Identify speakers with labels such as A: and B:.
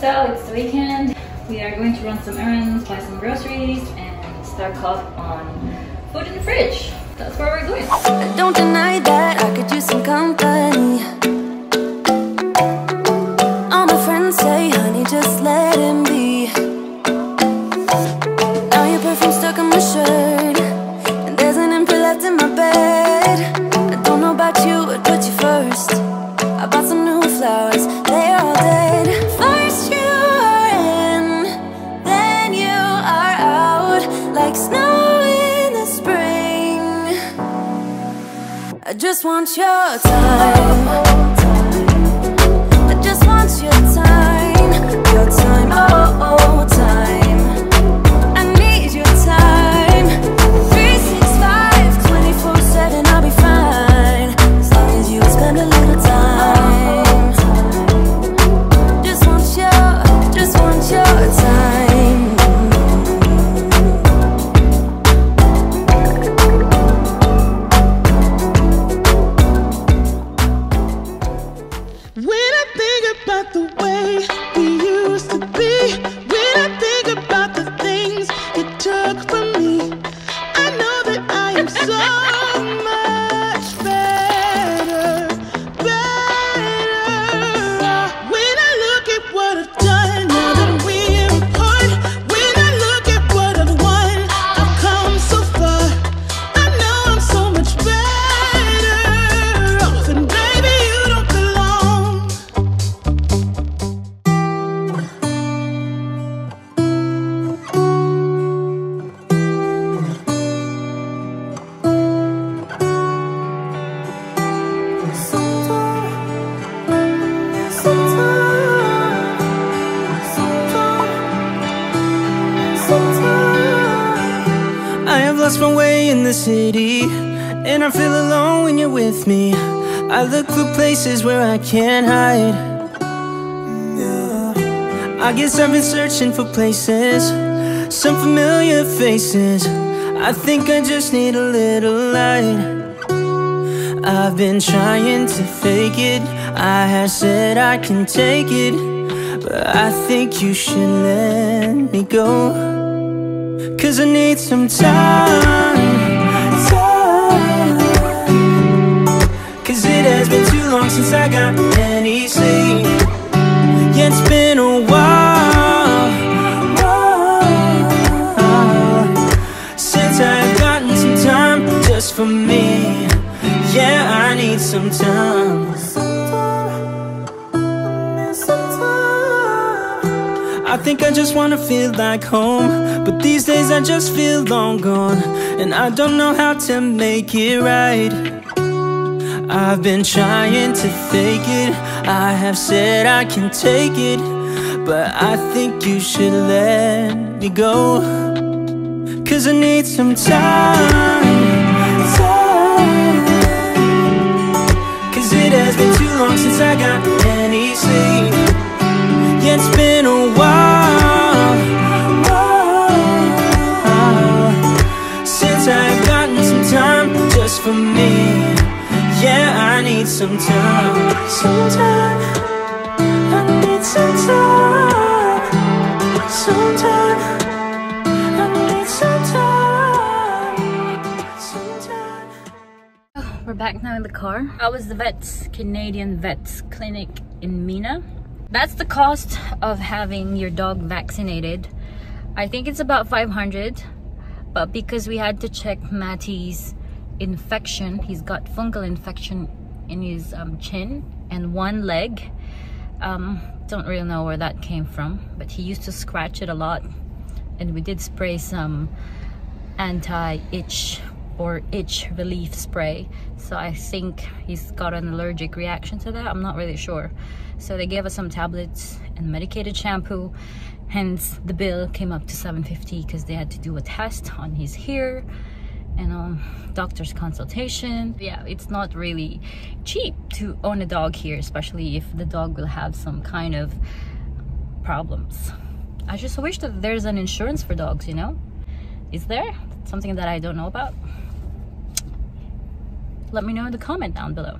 A: So it's the weekend. We are going to run some errands, buy some groceries, and stock up on food in the fridge. That's where we're going.
B: Don't deny that I just want your time.
C: Lost my way in the city, and I feel alone when you're with me. I look for places where I can't hide. I guess I've been searching for places, some familiar faces. I think I just need a little light. I've been trying to fake it. I have said I can take it, but I think you should let me go. Cause I need some time, time. Cause it has been too long since I got any sleep. Yeah, it's been a while, while since I've gotten some time just for me. Yeah, I need some time. Think I just wanna feel like home But these days I just feel long gone And I don't know how to make it right. I've been trying to fake it I have said I can take it But I think you should let me go Cause I need some time, time. Cause it has been too long since I got any sleep yeah, it's been a while, some time, some. I need some time, some. I need some time, some time.
A: We're back now in the car. I was the vets, Canadian Vets Clinic in Mena. That's the cost of having your dog vaccinated. I think it's about 500, but because we had to check Matty's infection, he's got fungal infection in his um, chin and one leg. Um, don't really know where that came from, but he used to scratch it a lot. And we did spray some anti-itch or itch relief spray. So I think he's got an allergic reaction to that. I'm not really sure. So they gave us some tablets and medicated shampoo. Hence the bill came up to 750 because they had to do a test on his hair and um doctor's consultation. Yeah it's not really cheap to own a dog here especially if the dog will have some kind of problems. I just wish that there's an insurance for dogs you know? Is there? Something that I don't know about? Let me know in the comment down below